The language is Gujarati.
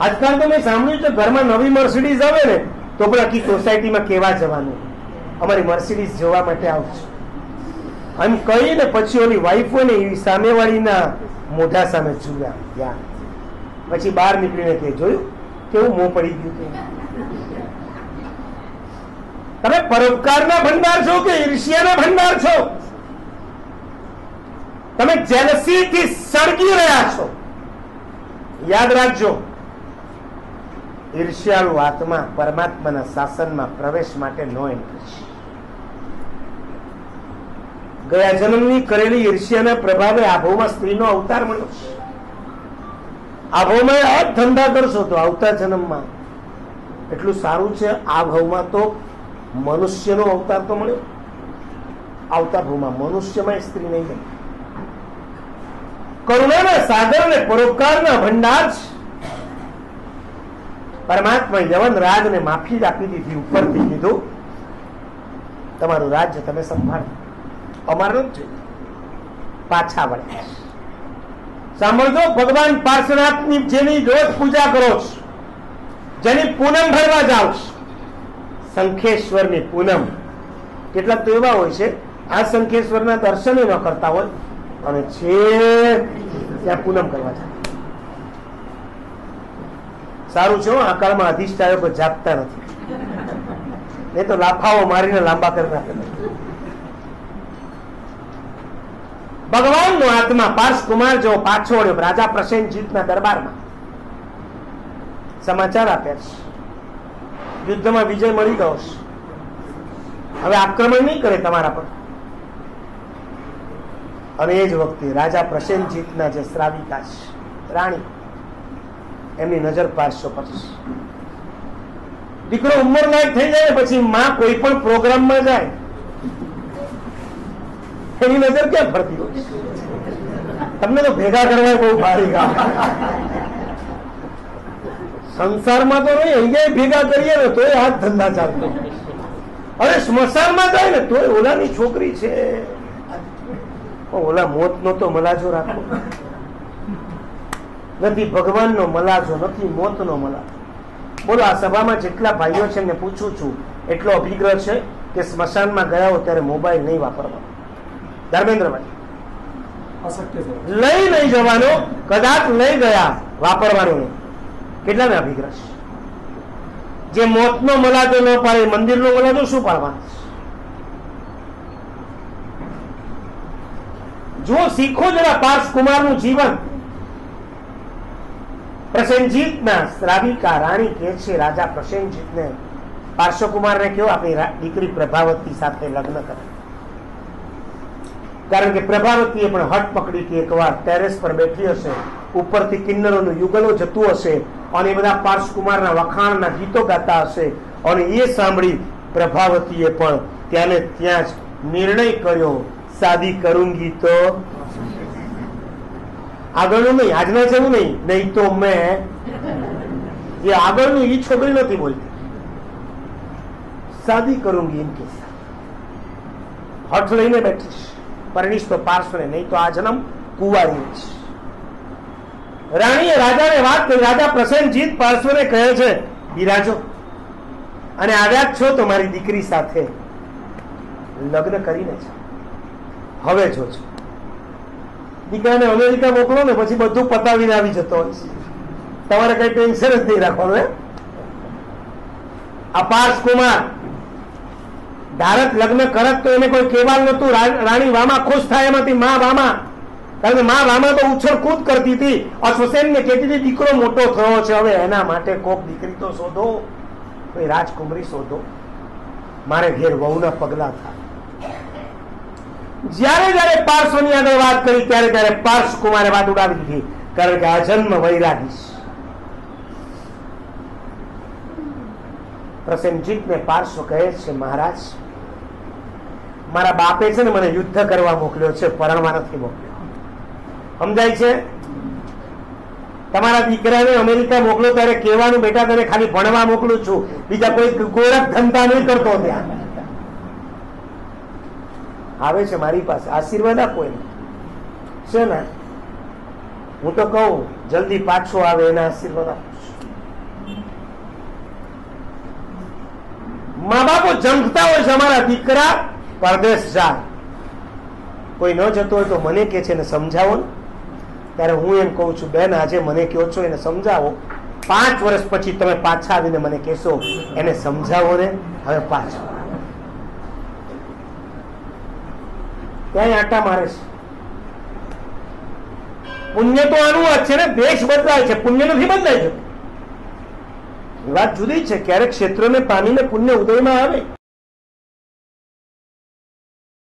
આજકાલ તો સાંભળ્યું તો ઘરમાં નવી મર્સિડીઝ આવે ને, તો પણ આખી સોસાયટીમાં કેવા જવાનું? અમારી મર્સિડીઝ જોવા માટે આવશે. એમ કહીને પછી ઓલી વાઈફ ને એવી સામેવાળીના મોઢા સામે જોયા ત્યાં. પછી બહાર નીકળીને કે જોયું? કેવું મોં પડી ગયું તમે પરોપકારના ભંડાર છો કે ઈર્ષ્યાના ભંડાર છો? તમે જેલસીથી સળગી રહ્યા છો. યાદ રાખજો, ઈર્ષ્યાળુ આત્મા પરમાત્માના શાસનમાં પ્રવેશ માટે નો એન્ટ્રી ગયા જન્મની કરેલી ઈર્ષ્યાના પ્રભાવે આભોમાં સ્ત્રીનો અવતાર મળ્યો છે. આભોમાં આ ધંધા કરશો તો આવતા જન્મમાં એટલું સારું છે, આ ભાવમાં તો મનુષ્યનો અવતાર તો મળ્યો. આવતા ભાવમાં મનુષ્યમાં સ્ત્રી નહીં ગઈ કરુણાના સાગર ને પરોપકારના ભંડાર છે. પરમાત્મા યવન રાજને માફી જ આપી દીધી, ઉપરથી કીધું, તમારું રાજ્ય તમે સંભાળો. અમારું જ પાછા વળ્યા સાંભળજો, ભગવાન પાર્શ્વનાથની જેની રોજ પૂજા કરો છો, જેની પૂનમ ભરવા જાઓ છો. શંખેશ્વરની પૂનમ. કેટલાક તો એવા હોય છે, આ શંખેશ્વરના દર્શન ન કરતા હોય અને છે ત્યાં પૂનમ કરવા જાય સારું છે આ કાળમાં અધિષ્ઠાયકો જાગતા નથી. એ તો લાફાઓ મારીને લાંબા કરી નાખે. ભગવાનનો આત્મા પાર્શ કુમાર જેવો પાછો વળ્યો, રાજા પ્રસેનજીતના દરબારમાં. સમાચાર આપ્યા છે. યુદ્ધમાં વિજય મળી ગયો છે. હવે આક્રમણ નહીં કરે તમારા પર. અને એ જ વખતે રાજા પ્રસેનજીતના જે શ્રાવિકા રાણી, એમની નજર પારસો પર દીકરો ઉંમર લાયક થઈ જાય પછી માં કોઈ પણ પ્રોગ્રામમાં જાય, એની નજર ક્યાં ફરતી હોય? તમને તો ભેગા કરવા બહુ ભારી કામ સંસારમાં તો નહીં અહીંયા ભેગા કરીએ ને તોય હાથ ધંધા ચાલતો. અરે સ્મશાનમાં જાય ને તોય ઓલાની છોકરી છે. ઓલા મોત નો તો મલાજો રાખો. નથી ભગવાનનો મલાજો નથી મોતનો મલાજો. બોલો આ સભામાં જેટલા ભાઈઓ છે એમને પૂછું છું એટલો અભિગ્રહ છે કે સ્મશાનમાં ગયા હો ત્યારે મોબાઈલ નહીં વાપરવાનો. ધર્મેન્દ્રભાઈ. અશક્ય લઈ નહીં જવાનો કદાચ લઈ ગયા વાપરવાનો નહીં. કેટલાને અભિગ્રહ છે? જે મોતનો મલાજો ન પાડે મંદિરનો મલાજો શું પાડવાનો જો શીખો જરા પાર્શ કુમારનું જીવન. પ્રસેનજીતના શ્રાવિકા રાણી કે છે, રાજા પ્રસેનજીતને પાર્શ્વકુમારને કયો આપણી દીકરી પ્રભાવતી સાથે લગ્ન કરે. કારણ કે પ્રભાવતીએ પણ હટ પકડી હતી એકવાર ટેરેસ પર બેઠી હશે, ઉપરથી કિન્નરોનું યુગલો જતું હશે અને બધા પાર્શ્વકુમારના વખાણના ગીતો ગાતા હશે અને એ સાંભળી પ્રભાવતીએ પણ ત્યાંને ત્યાં જ નિર્ણય કર્યો શાદી કરુંગી તો આગળનું નહીં આજના જેવું નહીં નહીં તો મેં જે આગળનું એ છોકરી નથી બોલતી શાદી કરુંગી એમ કે હઠ લઈને બેઠીશ પરણીશ તો પાર્શ્વને નહીં તો આ જન્મ કુવારી રાણીએ રાજાને વાત કરી, રાજા પ્રસન્નજીત પારસોને કહે છે બિરાજો અને આવ્યા છો તો મારી દીકરી સાથે લગ્ન કરીને છે હવે જોજો દીકરાને અમેરિકા મોકલો ને પછી બધું પતાવીને આવી જતો હોય છે. તમારે કઈ ટેન્શન જ નહીં રાખવાનું, હે? આ પાર્સ કુમાર, ધારક લગ્ન કરત તો એને કોઈ કેવાલ નતું રાણી વામા ખુશ થાય એમાંથી મા વામા. કારણ કે મા વામા તો ઉછળ કૂદ કરતી હતી. અશ્વસેન ને કહેતી હતી, દીકરો મોટો થયો છે, હવે એના માટે કોક દીકરી તો શોધો. કોઈ રાજકુમરી શોધો. મારે ઘેર વહુના પગલા થાય. જ્યારે જ્યારે પાર્શ્વની આગળ વાત કરી, ત્યારે ત્યારે પાર્શ કુમારે વાત ઉડાવી દીધી. કારણ કે આ જન્મ વૈરાગી પ્રસેનજીતને પાર્શ્વ કહે છે, મહારાજ, મારા બાપે છે ને મને યુદ્ધ કરવા મોકલ્યો છે, પરણવા નથી મોકલ્યો. સમજાય છે? તમારા દીકરાને અમેરિકા મોકલો ત્યારે કહેવાનું બેટા, તને ખાલી ભણવા મોકલું છું. બીજા કોઈ ગોરખ ધંધા નહીં કરતો ત્યાં. આવે છે મારી પાસે. આશીર્વાદ આપો એને. છે ને? હું તો કહું, જલ્દી પાછો આવે એના આશીર્વાદ આપો. મા બાપો જંગતા હોય છે અમારા દીકરા, પરદેશ જાય. કોઈ ન જતો હોય તો મને કે છે ને સમજાવો ને. ત્યારે હું એમ કહું છું, બેન, આજે મને કહો છો એને સમજાવો. પાંચ વર્ષ પછી તમે પાછા આવીને મને કહેશો, એને સમજાવો ને. હવે પાછો. ત્યાં આટા મારે છે? પુણ્ય તો આનું વાત છે ને, દેશ બદલાય છે. પુણ્ય નથી બદલાય છે વાત જુદી છે, ક્યારેક ક્ષેત્રને પામીને પુણ્ય ઉદયમાં આવે.